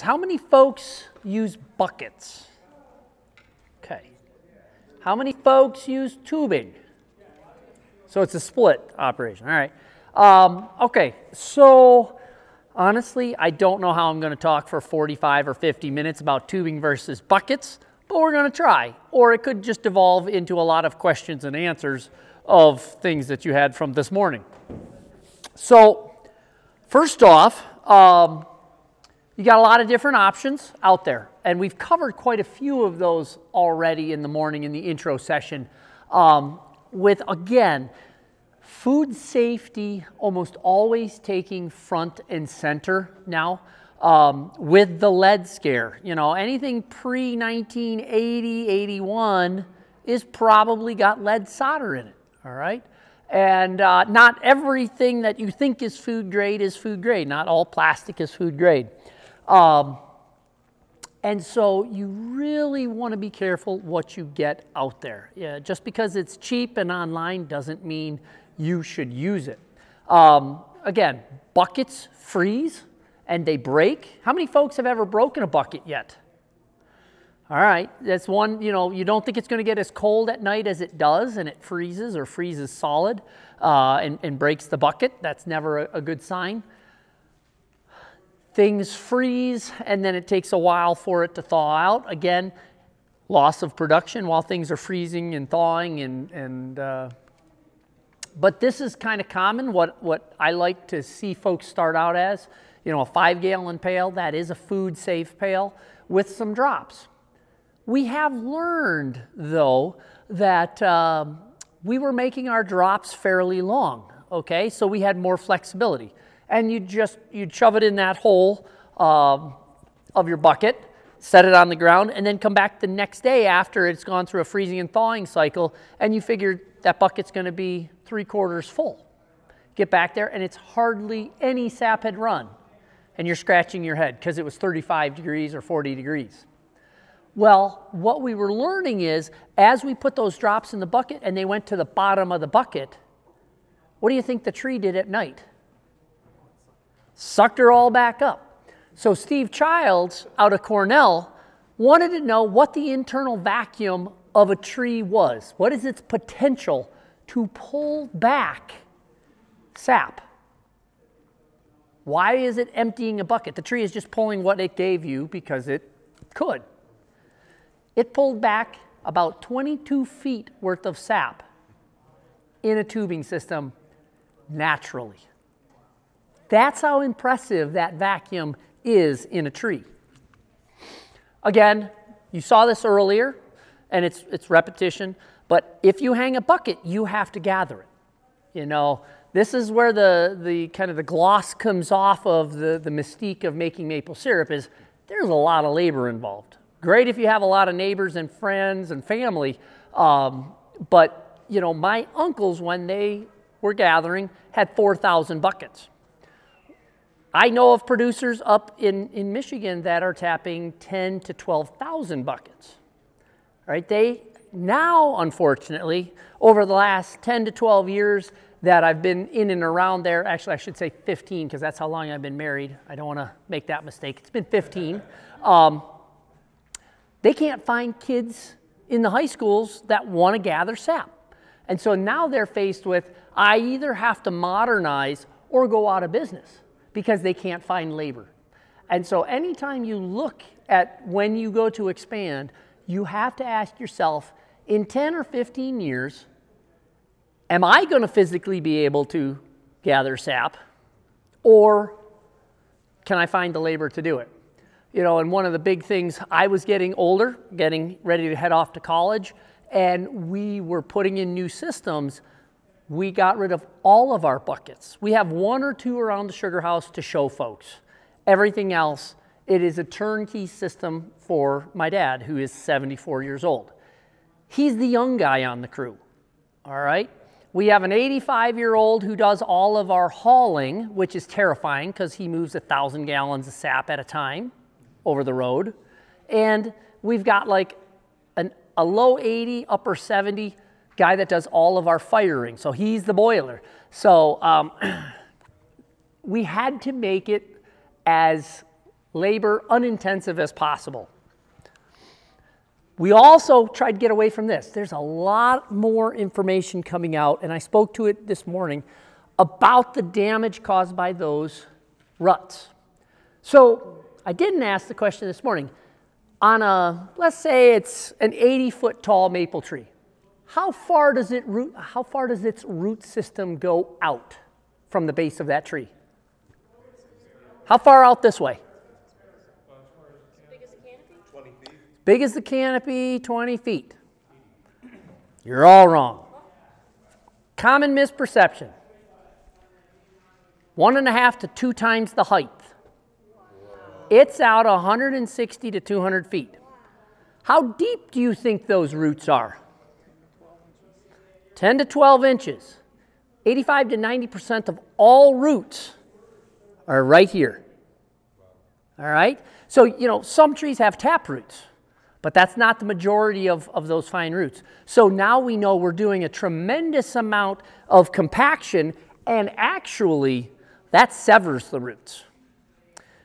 How many folks use buckets? Okay. How many folks use tubing? So it's a split operation. All right. Um, okay. So honestly, I don't know how I'm going to talk for 45 or 50 minutes about tubing versus buckets, but we're going to try. Or it could just evolve into a lot of questions and answers of things that you had from this morning. So, first off, um, you got a lot of different options out there, and we've covered quite a few of those already in the morning in the intro session. Um, with again, food safety almost always taking front and center now um, with the lead scare. You know, anything pre 1980, 81 is probably got lead solder in it, all right? And uh, not everything that you think is food grade is food grade. Not all plastic is food grade. Um, and so you really want to be careful what you get out there. Yeah, just because it's cheap and online doesn't mean you should use it. Um, again, buckets freeze and they break. How many folks have ever broken a bucket yet? All right, that's one, you know, you don't think it's going to get as cold at night as it does and it freezes or freezes solid uh, and, and, breaks the bucket. That's never a, a good sign things freeze and then it takes a while for it to thaw out. Again, loss of production while things are freezing and thawing and, and uh, but this is kind of common what, what I like to see folks start out as. You know, a five gallon pail, that is a food safe pail with some drops. We have learned though that um, we were making our drops fairly long, okay? So we had more flexibility and you just you'd shove it in that hole um, of your bucket, set it on the ground, and then come back the next day after it's gone through a freezing and thawing cycle, and you figure that bucket's going to be three quarters full. Get back there, and it's hardly any sap had run, and you're scratching your head because it was 35 degrees or 40 degrees. Well, what we were learning is as we put those drops in the bucket and they went to the bottom of the bucket, what do you think the tree did at night? Sucked her all back up. So Steve Childs out of Cornell wanted to know what the internal vacuum of a tree was. What is its potential to pull back sap? Why is it emptying a bucket? The tree is just pulling what it gave you because it could. It pulled back about 22 feet worth of sap in a tubing system naturally. That's how impressive that vacuum is in a tree. Again, you saw this earlier, and it's, it's repetition, but if you hang a bucket, you have to gather it. You know, this is where the, the kind of the gloss comes off of the, the mystique of making maple syrup is there's a lot of labor involved. Great if you have a lot of neighbors and friends and family, um, but you know, my uncles, when they were gathering, had 4,000 buckets. I know of producers up in, in Michigan that are tapping 10 to 12,000 buckets. Right? They now, unfortunately, over the last 10 to 12 years that I've been in and around there, actually, I should say 15 because that's how long I've been married. I don't want to make that mistake. It's been 15. Um, they can't find kids in the high schools that want to gather sap. And so now they're faced with I either have to modernize or go out of business because they can't find labor. And so anytime you look at when you go to expand, you have to ask yourself, in 10 or 15 years, am I going to physically be able to gather sap? Or can I find the labor to do it? You know, and one of the big things, I was getting older, getting ready to head off to college, and we were putting in new systems we got rid of all of our buckets. We have one or two around the sugar house to show folks. Everything else, it is a turnkey system for my dad, who is 74 years old. He's the young guy on the crew, all right? We have an 85 year old who does all of our hauling, which is terrifying because he moves a thousand gallons of sap at a time over the road. And we've got like an, a low 80, upper 70 guy that does all of our firing. So he's the boiler. So um, we had to make it as labor unintensive as possible. We also tried to get away from this. There's a lot more information coming out, and I spoke to it this morning about the damage caused by those ruts. So I didn't ask the question this morning. On a, let's say it's an 80 foot tall maple tree, how far does it root, how far does its root system go out from the base of that tree? How far out this way? Big as the canopy, 20 feet. You're all wrong. Common misperception. One and a half to two times the height. It's out 160 to 200 feet. How deep do you think those roots are? 10 to 12 inches. 85 to 90% of all roots are right here. All right? So, you know, some trees have tap roots, but that's not the majority of, of those fine roots. So now we know we're doing a tremendous amount of compaction, and actually, that severs the roots.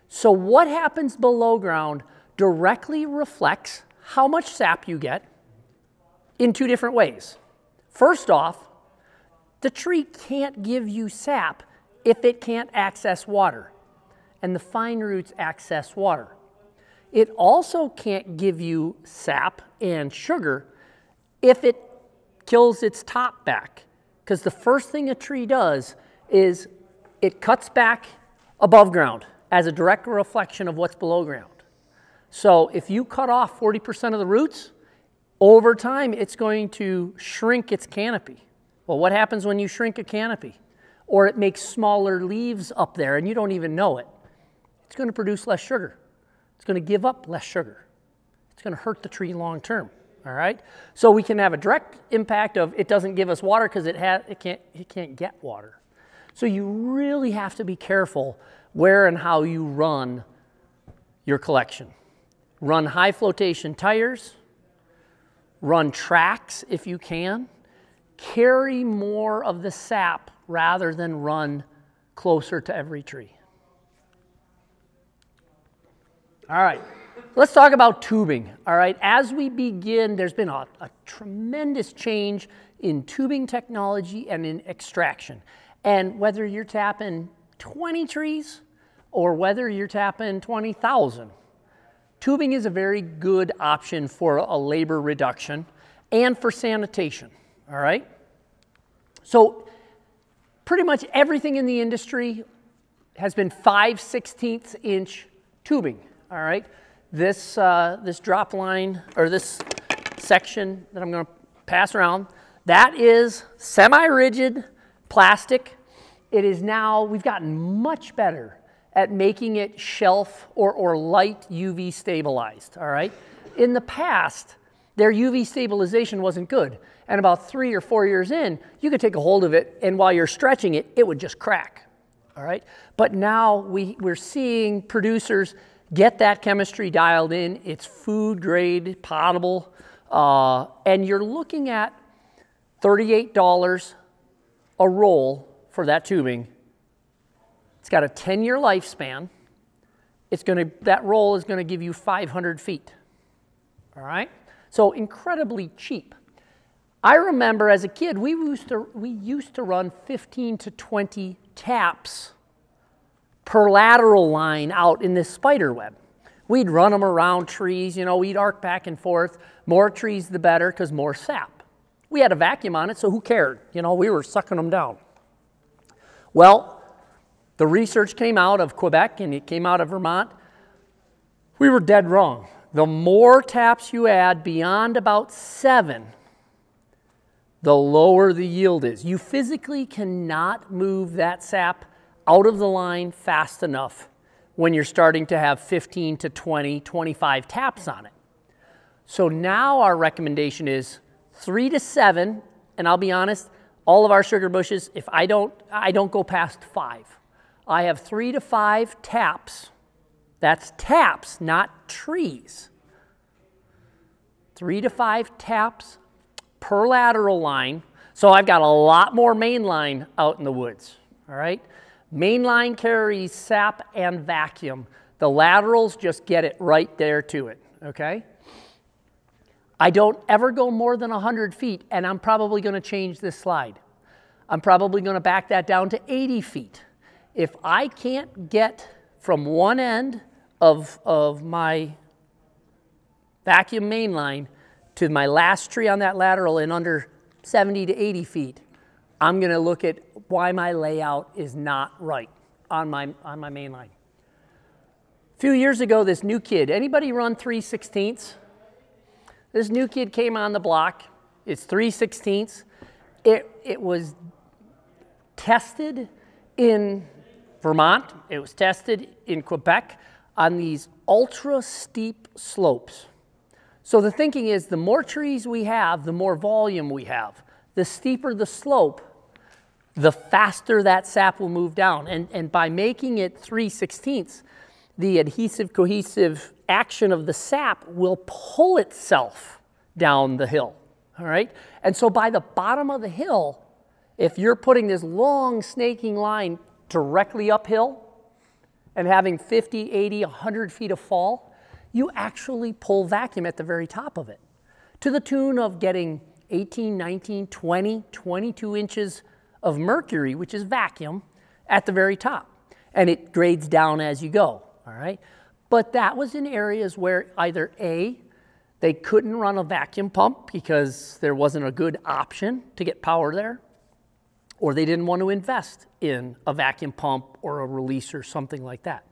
So, what happens below ground directly reflects how much sap you get in two different ways. First off, the tree can't give you sap if it can't access water, and the fine roots access water. It also can't give you sap and sugar if it kills its top back, because the first thing a tree does is it cuts back above ground as a direct reflection of what's below ground. So if you cut off 40% of the roots, over time, it's going to shrink its canopy. Well, what happens when you shrink a canopy? Or it makes smaller leaves up there and you don't even know it. It's going to produce less sugar. It's going to give up less sugar. It's going to hurt the tree long term. All right? So we can have a direct impact of it doesn't give us water because it, it, can't, it can't get water. So you really have to be careful where and how you run your collection. Run high flotation tires, Run tracks if you can. Carry more of the sap rather than run closer to every tree. All right, let's talk about tubing. All right, as we begin, there's been a, a, tremendous change in tubing technology and in extraction. And whether you're tapping 20 trees or whether you're tapping 20,000, Tubing is a very good option for a labor reduction and for sanitation, all right? So pretty much everything in the industry has been 5 16th inch tubing, all right? This, uh, this drop line, or this section that I'm gonna pass around, that is semi-rigid plastic. It is now, we've gotten much better at making it shelf or, or light UV stabilized, all right? In the past, their UV stabilization wasn't good. And about three or four years in, you could take a hold of it, and while you're stretching it, it would just crack, all right? But now we, we're seeing producers get that chemistry dialed in. It's food grade, potable, uh, and you're looking at $38 a roll for that tubing it's got a 10 year lifespan. It's going to, that roll is going to give you 500 feet. All right? So incredibly cheap. I remember as a kid, we used to, we used to run 15 to 20 taps per lateral line out in this spider web. We'd run them around trees, you know, we'd arc back and forth. More trees, the better, because more sap. We had a vacuum on it, so who cared? You know, we were sucking them down. Well, the research came out of Quebec and it came out of Vermont. We were dead wrong. The more taps you add beyond about seven, the lower the yield is. You physically cannot move that sap out of the line fast enough when you're starting to have 15 to 20, 25 taps on it. So now our recommendation is three to seven, and I'll be honest, all of our sugar bushes, if I don't, I don't go past five. I have three to five taps. That's taps, not trees. Three to five taps per lateral line. So I've got a lot more main line out in the woods, all right? Main line carries sap and vacuum. The laterals just get it right there to it, okay? I don't ever go more than 100 feet, and I'm probably going to change this slide. I'm probably going to back that down to 80 feet. If I can't get from one end of, of my vacuum main line to my last tree on that lateral in under 70 to 80 feet, I'm going to look at why my layout is not right on my, on my main line. A few years ago, this new kid, anybody run 3 16ths? This new kid came on the block. It's 3 16ths. It, it was tested in Vermont. It was tested in Quebec on these ultra steep slopes. So the thinking is the more trees we have, the more volume we have. The steeper the slope, the faster that sap will move down. And, and by making it 3 16ths, the adhesive cohesive action of the sap will pull itself down the hill. All right? And so by the bottom of the hill, if you're putting this long snaking line directly uphill and having 50, 80, 100 feet of fall, you actually pull vacuum at the very top of it to the tune of getting 18, 19, 20, 22 inches of mercury, which is vacuum, at the very top. And it grades down as you go all right? But that was in areas where either A, they couldn't run a vacuum pump because there wasn't a good option to get power there, or they didn't want to invest in a vacuum pump or a release or something like that.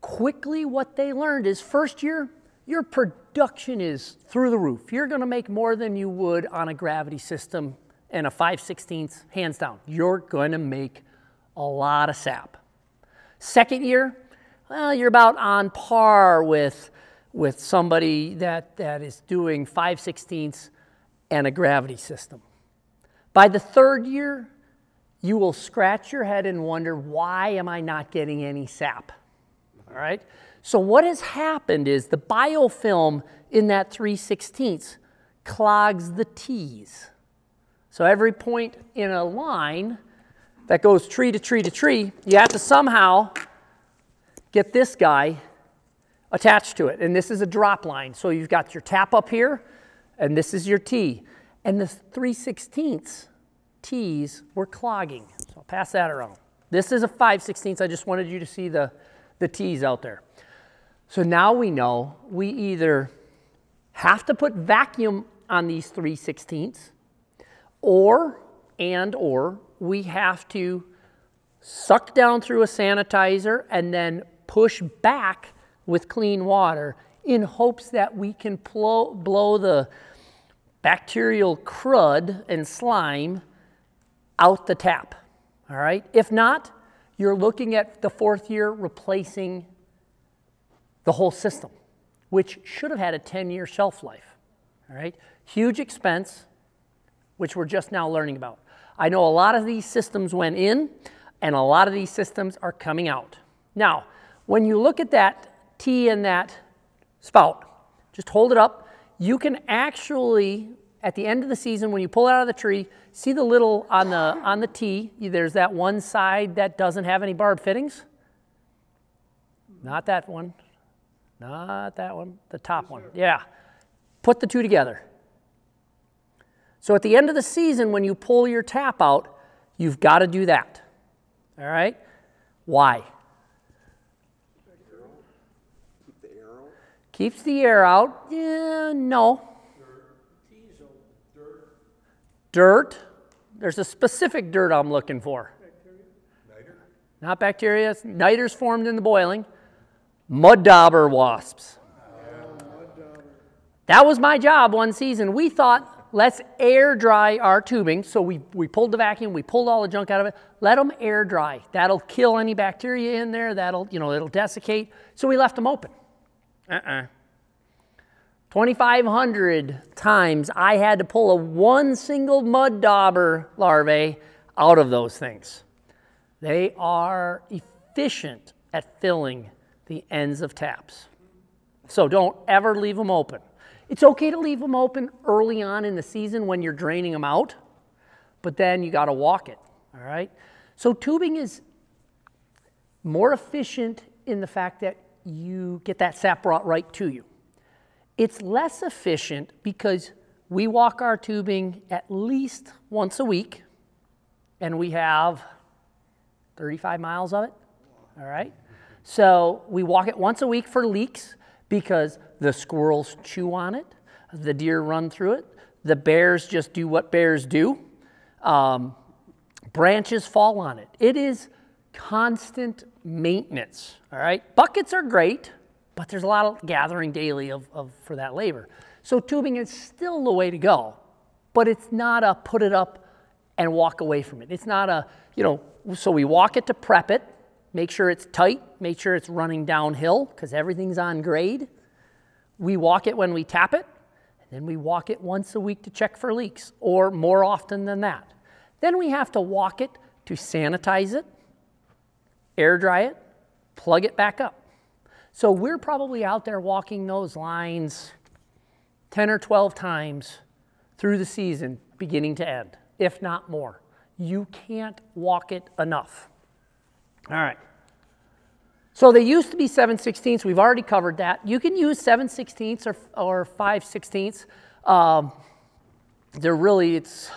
Quickly, what they learned is first year, your production is through the roof. You're going to make more than you would on a gravity system and a 5 16 hands down. You're going to make a lot of sap. Second year, well, you're about on par with, with somebody that, that is doing 5 16ths and a gravity system. By the third year, you will scratch your head and wonder, why am I not getting any sap? All right? So what has happened is the biofilm in that 3 16ths clogs the T's. So every point in a line that goes tree to tree to tree, you have to somehow get this guy attached to it. And this is a drop line. So you've got your tap up here, and this is your T. And the 3 16ths T's were clogging. So I'll pass that around. This is a 5 16ths. I just wanted you to see the, the T's out there. So now we know we either have to put vacuum on these 3 16ths or and or we have to suck down through a sanitizer and then push back with clean water in hopes that we can blow, blow the bacterial crud and slime out the tap. All right? If not, you're looking at the fourth year replacing the whole system, which should have had a 10 year shelf life. All right? Huge expense, which we're just now learning about. I know a lot of these systems went in, and a lot of these systems are coming out. Now, when you look at that T in that spout, just hold it up, you can actually, at the end of the season, when you pull it out of the tree, see the little on the, on the T, there's that one side that doesn't have any barb fittings. Not that one. Not that one. The top one. Yeah. Put the two together. So at the end of the season, when you pull your tap out, you've got to do that. All right? Why? Keeps the air out? Yeah, no. Dirt. There's a specific dirt I'm looking for. Niter. Not bacteria. Niter's formed in the boiling. Mud dauber wasps. That was my job one season. We thought, let's air dry our tubing. So we, we pulled the vacuum, we pulled all the junk out of it. Let them air dry. That'll kill any bacteria in there. That'll, you know, it'll desiccate. So we left them open. Uh-uh. 2,500 times I had to pull a one single mud dauber larvae out of those things. They are efficient at filling the ends of taps. So don't ever leave them open. It's okay to leave them open early on in the season when you're draining them out, but then you got to walk it, all right? So tubing is more efficient in the fact that you get that sap brought right to you. It's less efficient because we walk our tubing at least once a week and we have 35 miles of it. All right. So we walk it once a week for leaks because the squirrels chew on it, the deer run through it, the bears just do what bears do, um, branches fall on it. It is constant maintenance. All right. Buckets are great, but there's a lot of gathering daily of, of for that labor. So tubing is still the way to go, but it's not a put it up and walk away from it. It's not a, you know, so we walk it to prep it, make sure it's tight, make sure it's running downhill because everything's on grade. We walk it when we tap it, and then we walk it once a week to check for leaks, or more often than that. Then we have to walk it to sanitize it, air dry it, plug it back up. So we're probably out there walking those lines 10 or 12 times through the season, beginning to end, if not more. You can't walk it enough. All right. So they used to be 7 16ths. We've already covered that. You can use 7 16ths or, or 5 16ths. Um, they're really, it's,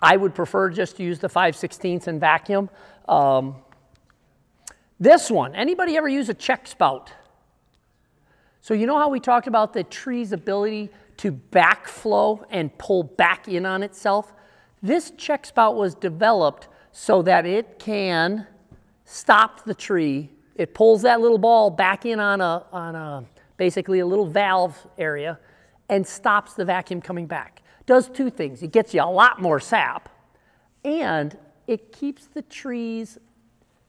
I would prefer just to use the 5 16ths and vacuum. Um, this one, anybody ever use a check spout? So you know how we talked about the tree's ability to backflow and pull back in on itself? This check spout was developed so that it can stop the tree. It pulls that little ball back in on a, on a basically a little valve area and stops the vacuum coming back. Does two things. It gets you a lot more sap and it keeps the tree's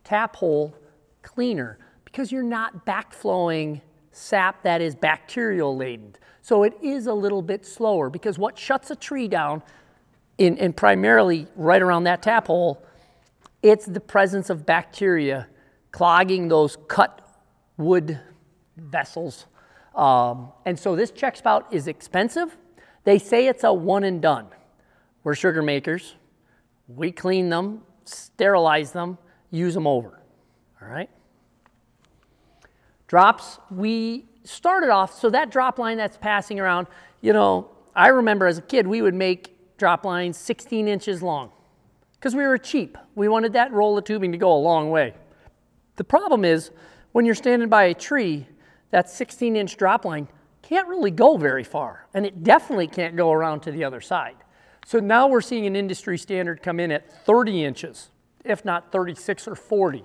tap hole cleaner because you're not backflowing sap that is bacterial laden. So it is a little bit slower because what shuts a tree down, in, and primarily right around that tap hole, it's the presence of bacteria clogging those cut wood vessels. Um, and so this check spout is expensive. They say it's a one and done. We're sugar makers. We clean them, sterilize them, use them over. All right? Drops, we started off, so that drop line that's passing around, you know, I remember as a kid, we would make drop lines 16 inches long because we were cheap. We wanted that roll of tubing to go a long way. The problem is when you're standing by a tree, that 16 inch drop line can't really go very far, and it definitely can't go around to the other side. So now we're seeing an industry standard come in at 30 inches, if not 36 or 40.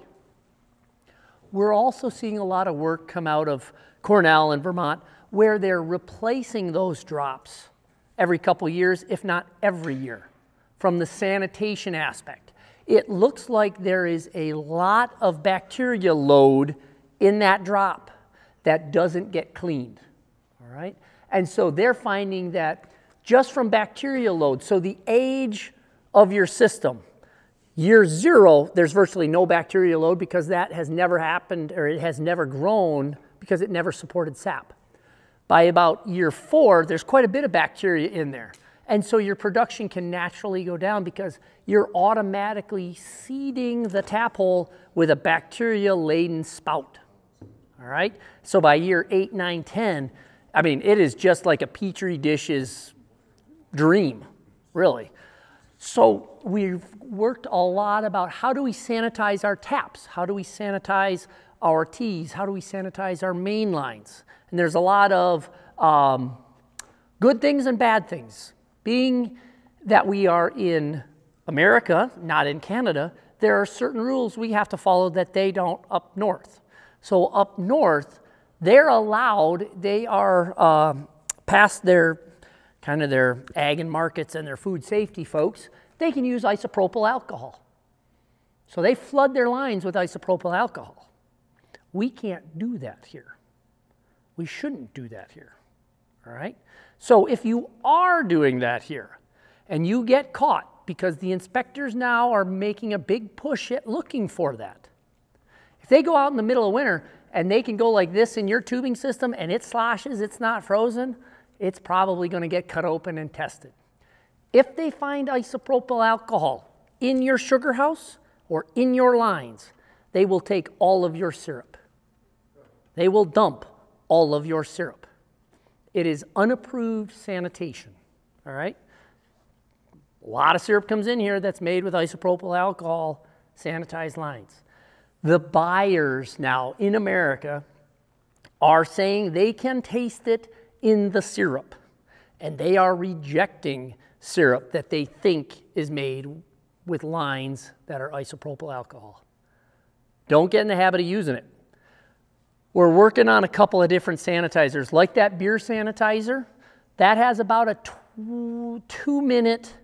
We're also seeing a lot of work come out of Cornell and Vermont where they're replacing those drops every couple years, if not every year, from the sanitation aspect. It looks like there is a lot of bacteria load in that drop that doesn't get cleaned. All right? And so they're finding that just from bacteria load, so the age of your system, Year zero, there's virtually no bacterial load because that has never happened or it has never grown because it never supported sap. By about year four, there's quite a bit of bacteria in there. And so your production can naturally go down because you're automatically seeding the tap hole with a bacteria laden spout. All right? So by year eight, nine, 10, I mean, it is just like a petri dish's dream, really. So we've worked a lot about how do we sanitize our taps? How do we sanitize our tees? How do we sanitize our main lines? And there's a lot of um, good things and bad things. Being that we are in America, not in Canada, there are certain rules we have to follow that they don't up north. So up north, they're allowed, they are um, past their kind of their ag and markets and their food safety folks, they can use isopropyl alcohol. So they flood their lines with isopropyl alcohol. We can't do that here. We shouldn't do that here. All right? So if you are doing that here and you get caught because the inspectors now are making a big push at looking for that. If they go out in the middle of winter and they can go like this in your tubing system and it sloshes, it's not frozen, it's probably going to get cut open and tested. If they find isopropyl alcohol in your sugar house or in your lines, they will take all of your syrup. they will dump all of your syrup. It is unapproved sanitation, all right? A lot of syrup comes in here that's made with isopropyl alcohol sanitized lines. The buyers now in America are saying they can taste it in the syrup, and they are rejecting syrup that they think is made with lines that are isopropyl alcohol. Don't get in the habit of using it. We're working on a couple of different sanitizers, like that beer sanitizer. That has about a two, two minute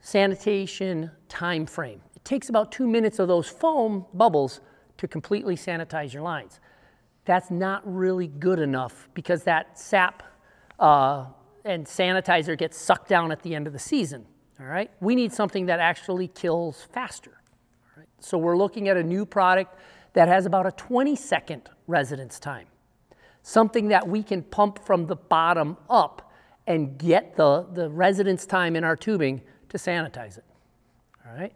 sanitation time frame. It takes about two minutes of those foam bubbles to completely sanitize your lines. That's not really good enough because that sap uh, and sanitizer gets sucked down at the end of the season. All right, we need something that actually kills faster. All right? So we're looking at a new product that has about a 20 second residence time, something that we can pump from the bottom up and get the, the residence time in our tubing to sanitize it. All right.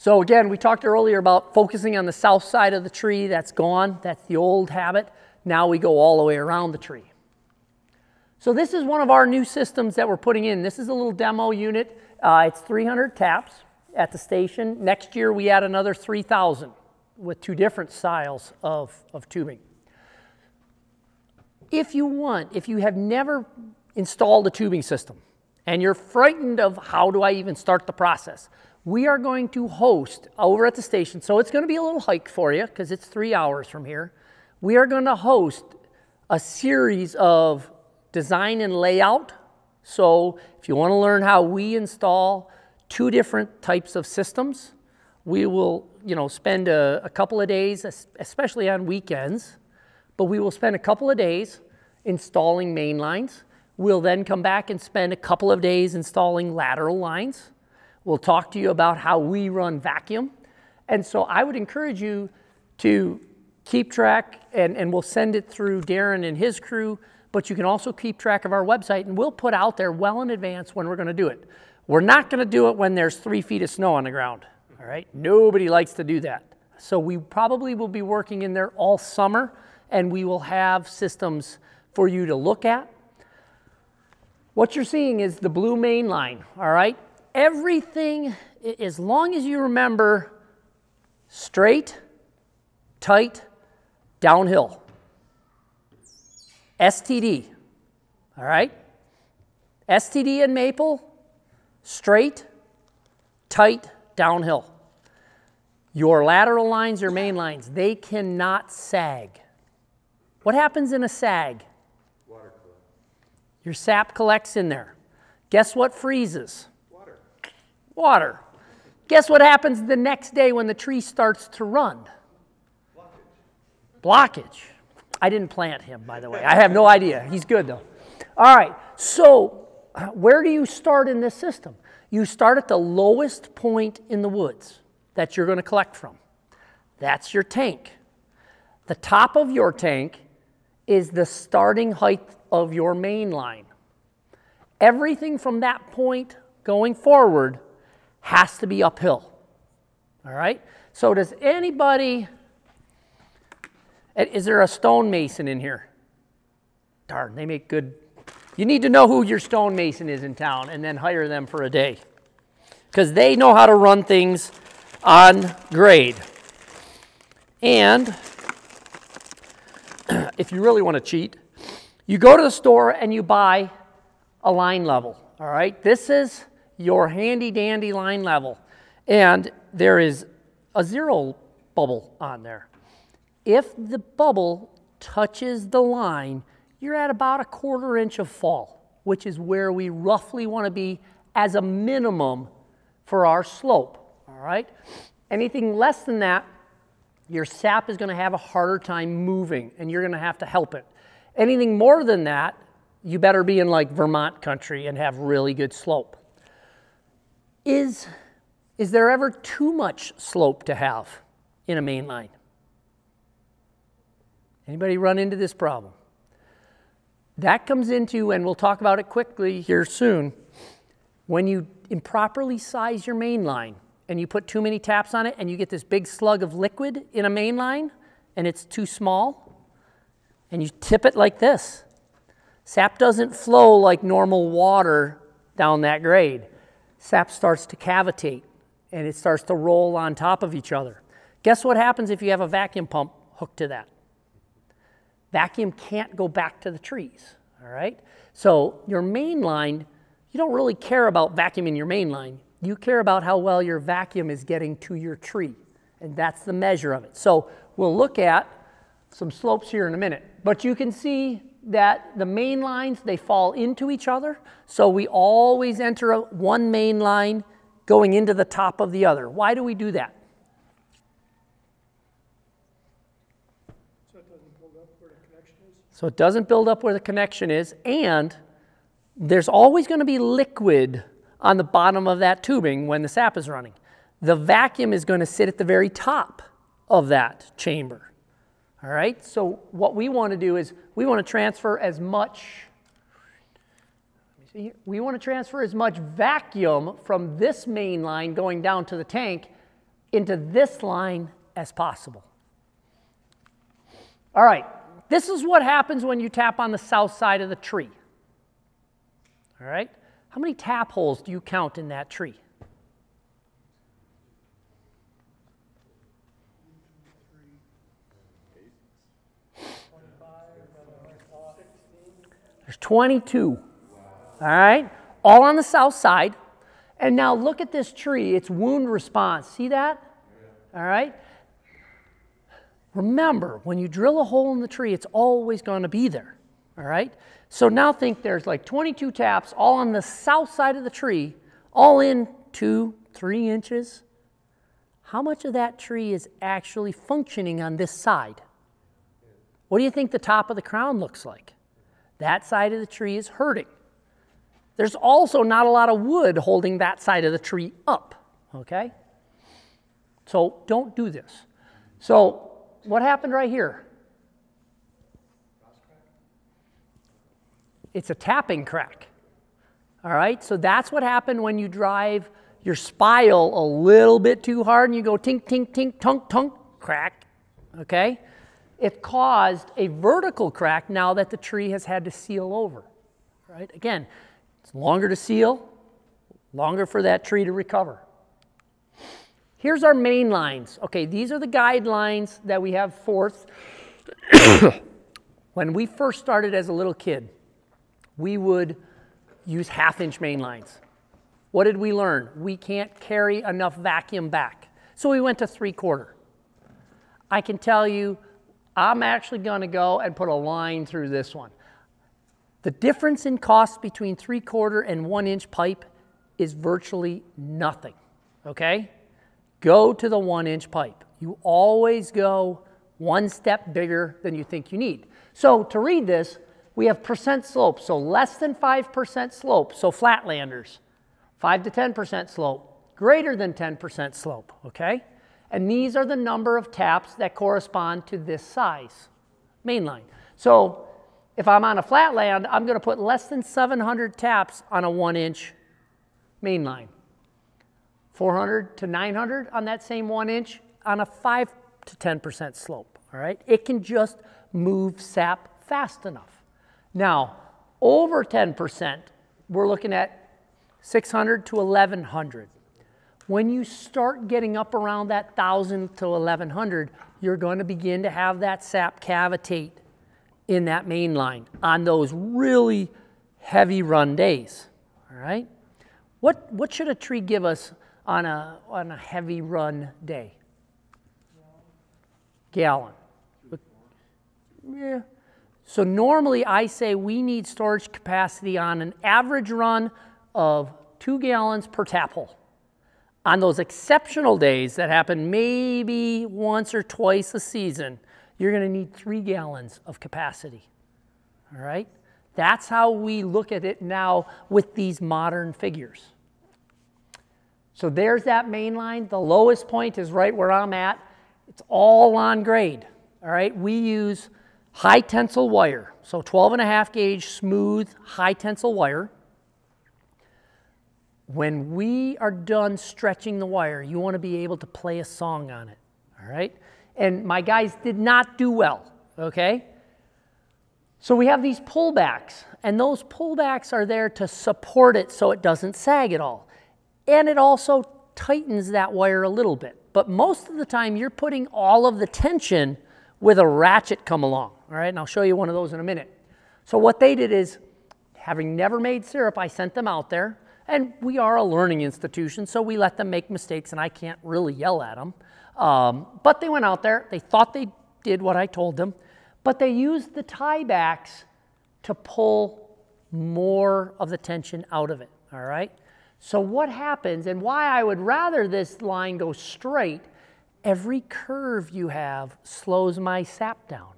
So again, we talked earlier about focusing on the south side of the tree. That's gone. That's the old habit. Now we go all the way around the tree. So this is one of our new systems that we're putting in. This is a little demo unit. Uh, it's 300 taps at the station. Next year we add another 3,000 with two different styles of, of tubing. If you want, if you have never installed a tubing system and you're frightened of how do I even start the process, we are going to host over at the station. So it's going to be a little hike for you because it's three hours from here. We are going to host a series of design and layout. So if you want to learn how we install two different types of systems, we will you know, spend a, a couple of days, especially on weekends, but we will spend a couple of days installing main lines. We'll then come back and spend a couple of days installing lateral lines. We'll talk to you about how we run vacuum. And so I would encourage you to keep track, and, and we'll send it through Darren and his crew but you can also keep track of our website and we'll put out there well in advance when we're going to do it. We're not going to do it when there's three feet of snow on the ground. All right? Nobody likes to do that. So we probably will be working in there all summer and we will have systems for you to look at. What you're seeing is the blue main line, all right? Everything, as long as you remember straight, tight, downhill. STD, all right? STD and maple, straight, tight, downhill. Your lateral lines, your main lines, they cannot sag. What happens in a sag? Water Your sap collects in there. Guess what freezes? Water. Guess what happens the next day when the tree starts to run? Blockage. Blockage. I didn't plant him, by the way. I have no idea. He's good, though. All right, so where do you start in this system? You start at the lowest point in the woods that you're going to collect from. That's your tank. The top of your tank is the starting height of your main line. Everything from that point going forward has to be uphill. All right? So, does anybody eh, is there a stonemason in here? Darn, they make good. You need to know who your stonemason is in town and then hire them for a day. Because they know how to run things on grade. And if you really want to cheat, you go to the store and you buy a line level. All right, this is your handy dandy line level. And there is a zero bubble on there. If the bubble touches the line, you're at about a quarter inch of fall, which is where we roughly want to be as a minimum for our slope, all right? Anything less than that, your sap is going to have a harder time moving and you're going to have to help it. Anything more than that, you better be in like Vermont country and have really good slope. Is, is there ever too much slope to have in a main line? Anybody run into this problem? That comes into, and we'll talk about it quickly here soon, when you improperly size your main line and you put too many taps on it and you get this big slug of liquid in a main line and it's too small, and you tip it like this. Sap doesn't flow like normal water down that grade. Sap starts to cavitate and it starts to roll on top of each other. Guess what happens if you have a vacuum pump hooked to that? Vacuum can't go back to the trees, all right? So your main line, you don't really care about vacuuming your main line. You care about how well your vacuum is getting to your tree, and that's the measure of it. So we'll look at some slopes here in a minute, but you can see that the main lines, they fall into each other. So we always enter a, one main line going into the top of the other. Why do we do that? So it doesn't build up where the connection is? So it doesn't build up where the connection is, and there's always going to be liquid on the bottom of that tubing when the sap is running. The vacuum is going to sit at the very top of that chamber. All right, so what we want to do is we want to transfer as much, we want to transfer as much vacuum from this main line going down to the tank into this line as possible. All right, this is what happens when you tap on the south side of the tree. All right, how many tap holes do you count in that tree? There's 22. All right? All on the south side. And now look at this tree, its wound response. See that? All right? Remember, when you drill a hole in the tree, it's always going to be there. All right? So now think there's like 22 taps all on the south side of the tree, all in two, three inches. How much of that tree is actually functioning on this side? What do you think the top of the crown looks like? That side of the tree is hurting. There's also not a lot of wood holding that side of the tree up, okay? So don't do this. So what happened right here? It's a tapping crack. All right, so that's what happened when you drive your spile a little bit too hard and you go tink, tink, tink, tunk, tunk, crack. Okay? It caused a vertical crack now that the tree has had to seal over. Right? Again, it's longer to seal, longer for that tree to recover. Here's our main lines. Okay, these are the guidelines that we have forth. when we first started as a little kid, we would use half inch main lines. What did we learn? We can't carry enough vacuum back. So we went to three quarter. I can tell you, I'm actually going to go and put a line through this one. The difference in cost between three quarter and one inch pipe is virtually nothing. Okay? Go to the one inch pipe. You always go one step bigger than you think you need. So to read this, we have percent slope, so less than 5% slope, so flatlanders. 5 to 10% slope, greater than 10% slope, okay? And these are the number of taps that correspond to this size, mainline. So if I'm on a flat land, I'm gonna put less than 700 taps on a one inch mainline. 400 to 900 on that same one inch on a 5 to 10% slope, all right? It can just move sap fast enough. Now, over 10%, we're looking at 600 to 1100. When you start getting up around that 1000 to 1100, you're going to begin to have that sap cavitate in that main line on those really heavy run days. All right? What, what should a tree give us on a, on a heavy run day? Gallon. Yeah, so normally I say we need storage capacity on an average run of two gallons per tap hole. On those exceptional days that happen maybe once or twice a season, you're going to need three gallons of capacity. All right? That's how we look at it now with these modern figures. So there's that main line. The lowest point is right where I'm at. It's all on grade. All right? We use high tensile wire. So 12 and a half gauge smooth high tensile wire. When we are done stretching the wire, you want to be able to play a song on it. All right? And my guys did not do well, okay? So we have these pullbacks, and those pullbacks are there to support it so it doesn't sag at all. And it also tightens that wire a little bit. But most of the time, you're putting all of the tension with a ratchet come along. All right, and I'll show you one of those in a minute. So what they did is, having never made syrup, I sent them out there. And we are a learning institution, so we let them make mistakes, and I can't really yell at them. Um, but they went out there, they thought they did what I told them, but they used the tiebacks to pull more of the tension out of it, all right? So what happens, and why I would rather this line go straight, every curve you have slows my sap down,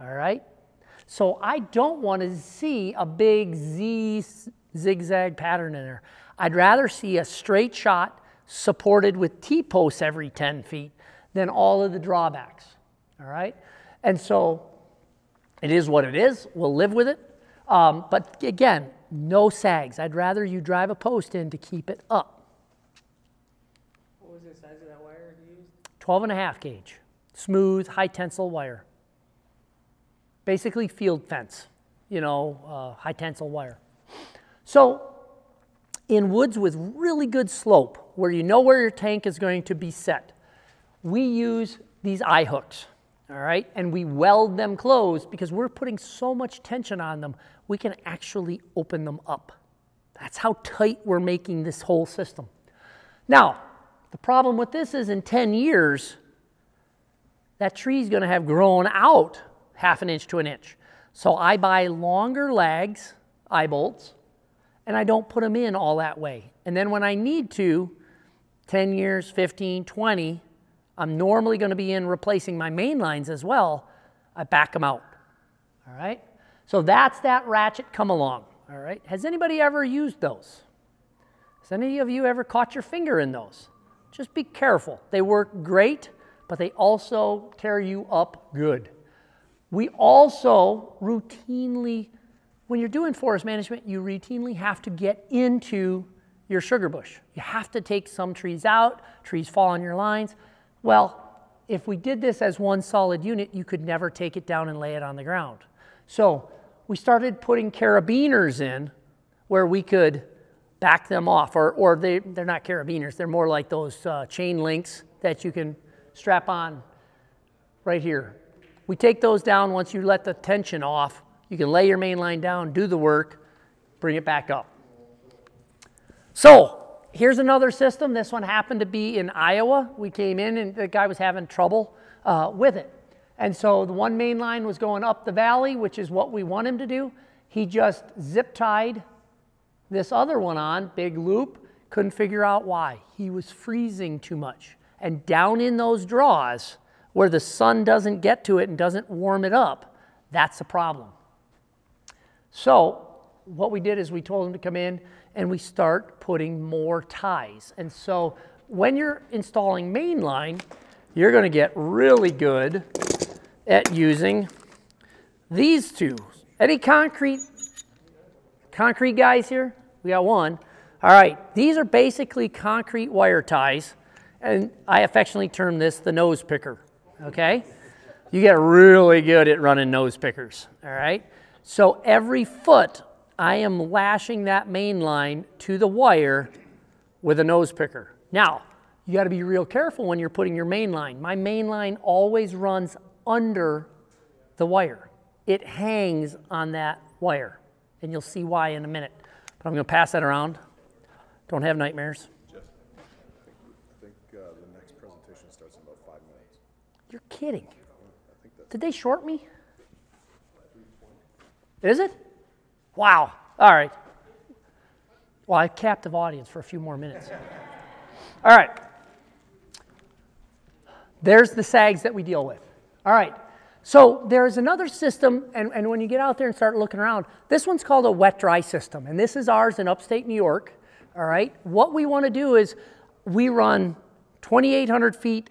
all right? So I don't want to see a big Z zigzag pattern in there. I'd rather see a straight shot supported with T-posts every 10 feet than all of the drawbacks, all right? And so it is what it is. We'll live with it. Um, but again, no sags. I'd rather you drive a post in to keep it up. What was the size of that wire you used? 12 and a half gauge, smooth, high tensile wire. Basically field fence, you know, uh, high tensile wire. So in woods with really good slope, where you know where your tank is going to be set, we use these eye hooks, all right? And we weld them closed because we're putting so much tension on them, we can actually open them up. That's how tight we're making this whole system. Now, the problem with this is in 10 years, that tree is going to have grown out half an inch to an inch. So I buy longer lags, eye bolts, and I don't put them in all that way. And then when I need to, 10 years, 15, 20, I'm normally going to be in replacing my main lines as well. I back them out. All right? So that's that ratchet come along. All right? Has anybody ever used those? Has any of you ever caught your finger in those? Just be careful. They work great, but they also tear you up good. We also routinely, when you're doing forest management, you routinely have to get into your sugar bush. You have to take some trees out, trees fall on your lines. Well, if we did this as one solid unit, you could never take it down and lay it on the ground. So we started putting carabiners in where we could back them off, or, or they, they're not carabiners, they're more like those uh, chain links that you can strap on right here. We take those down once you let the tension off. You can lay your main line down, do the work, bring it back up. So here's another system. This one happened to be in Iowa. We came in and the guy was having trouble uh, with it. And so the one main line was going up the valley, which is what we want him to do. He just zip tied this other one on, big loop, couldn't figure out why. He was freezing too much. And down in those draws, where the sun doesn't get to it and doesn't warm it up, that's a problem. So what we did is we told them to come in and we start putting more ties. And so when you're installing mainline, you're going to get really good at using these two. Any concrete concrete guys here? We got one. All right, these are basically concrete wire ties, and I affectionately term this the nose picker, okay? You get really good at running nose pickers, all right? So every foot I am lashing that main line to the wire with a nose picker. Now, you got to be real careful when you're putting your main line. My main line always runs under the wire. It hangs on that wire, and you'll see why in a minute. But I'm going to pass that around. Don't have nightmares. Jeff, I think uh, the next presentation starts in about five minutes. You're kidding. Did they short me? Is it? Wow. All right. Well, I captive audience for a few more minutes. All right. There's the sags that we deal with. All right. So there's another system, and, and when you get out there and start looking around, this one's called a wet dry system, and this is ours in upstate New York. All right. What we want to do is we run 2,800 feet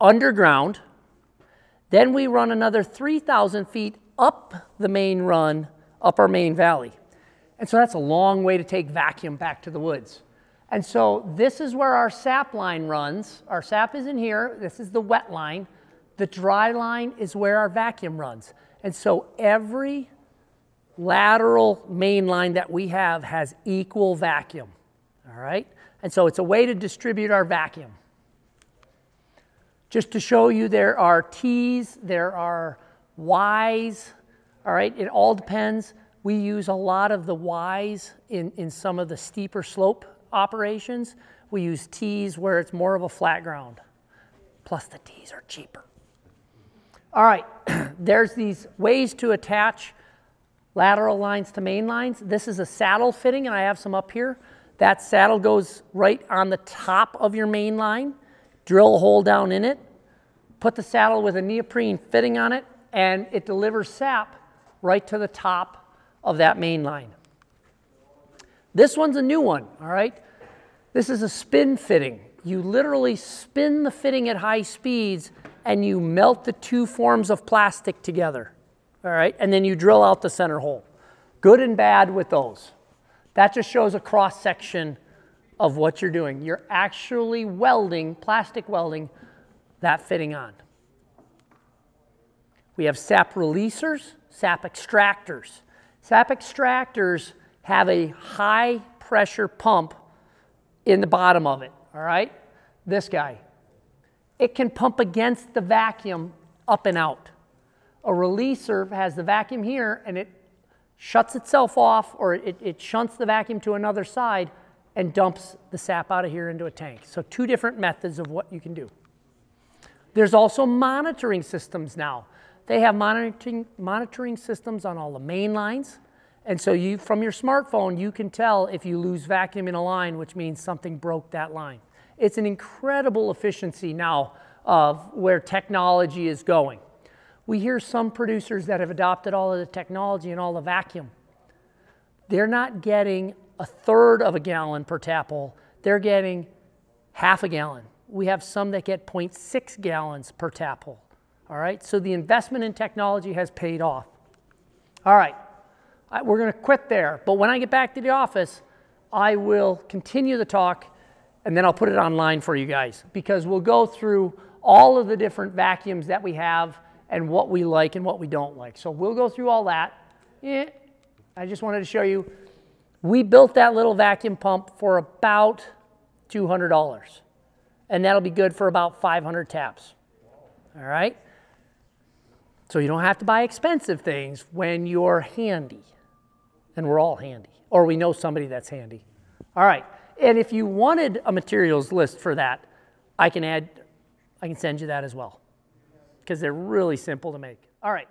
underground, then we run another 3,000 feet up the main run, up our main valley. And so that's a long way to take vacuum back to the woods. And so this is where our sap line runs. Our sap is in here. This is the wet line. The dry line is where our vacuum runs. And so every lateral main line that we have has equal vacuum. All right? And so it's a way to distribute our vacuum. Just to show you, there are T's, there are Y's. All right? It all depends. We use a lot of the Y's in, in some of the steeper slope operations. We use T's where it's more of a flat ground. Plus, the T's are cheaper. All right, there's these ways to attach lateral lines to main lines. This is a saddle fitting, and I have some up here. That saddle goes right on the top of your main line. Drill a hole down in it. Put the saddle with a neoprene fitting on it, and it delivers sap right to the top of that main line. This one's a new one, all right? This is a spin fitting. You literally spin the fitting at high speeds and you melt the two forms of plastic together, all right? And then you drill out the center hole. Good and bad with those. That just shows a cross section of what you're doing. You're actually welding, plastic welding, that fitting on. We have sap releasers, sap extractors. Sap extractors have a high pressure pump in the bottom of it, all right? This guy. It can pump against the vacuum up and out. A releaser has the vacuum here and it shuts itself off or it, it shunts the vacuum to another side and dumps the sap out of here into a tank. So two different methods of what you can do. There's also monitoring systems now. They have monitoring, monitoring systems on all the main lines. And so you, from your smartphone, you can tell if you lose vacuum in a line, which means something broke that line. It's an incredible efficiency now of where technology is going. We hear some producers that have adopted all of the technology and all the vacuum. They're not getting a third of a gallon per tap hole, they're getting half a gallon. We have some that get 0.6 gallons per tap hole. All right, so the investment in technology has paid off. All right, we're going to quit there, but when I get back to the office, I will continue the talk and then I'll put it online for you guys because we'll go through all of the different vacuums that we have and what we like and what we don't like. So we'll go through all that. Eh, I just wanted to show you, we built that little vacuum pump for about $200 and that'll be good for about 500 taps. All right? So you don't have to buy expensive things when you're handy. And we're all handy, or we know somebody that's handy. All right. And if you wanted a materials list for that, I can add, I can send you that as well because they're really simple to make. All right.